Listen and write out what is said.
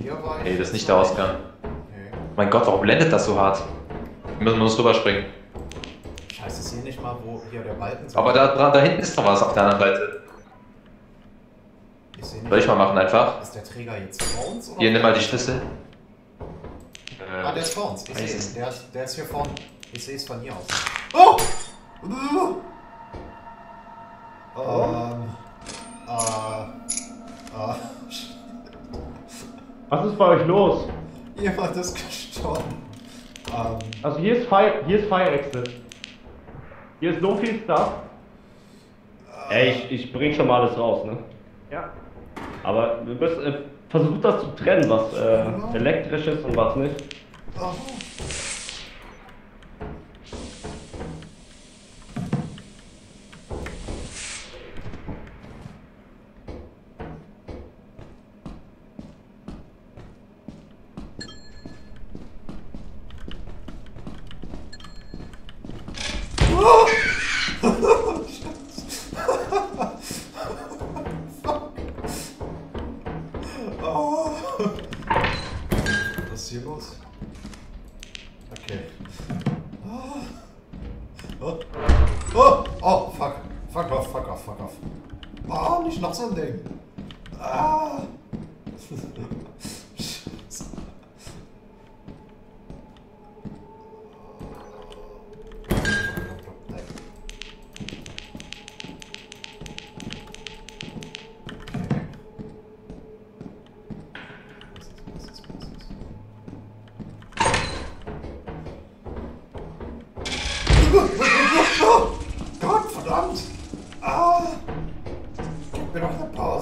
Hier war. Ey, das ist nicht der noch Ausgang. Okay. Mein Gott, warum blendet das so hart? Wir müssen uns rüberspringen. Scheiße, ich sehe nicht mal, wo hier der Balken ist. Aber da, da, da hinten ist doch was auf der anderen Seite. Ich. Soll ich mal machen einfach? Ist der Träger jetzt vor uns? Oder Hier, nimm mal die? Schlüssel. Ah, der Äh, ist vor uns. Ich Weiß sehe es ihn. Der, ist- der ist hier vorne. Ich sehe es von hier aus. Oh! Ähm. Äh. Äh. Was ist bei euch los? Jemand ist gestorben. Ähm. Also hier ist Fire, hier ist Fire Exit. Hier ist so viel Stuff. Ey, ich, ich bring schon mal alles raus, ne? Ja. Aber wir müssen, äh, versucht das zu trennen, was äh, elektrisch ist und was nicht. Oh. Oh. Was ist hier los? Okay. Oh. Oh. Oh. fuck. Fuck off, fuck off, fuck off. Oh, nicht noch so ein Ding. Ah. Gott verdammt! Ah! Gib mir doch eine Pause!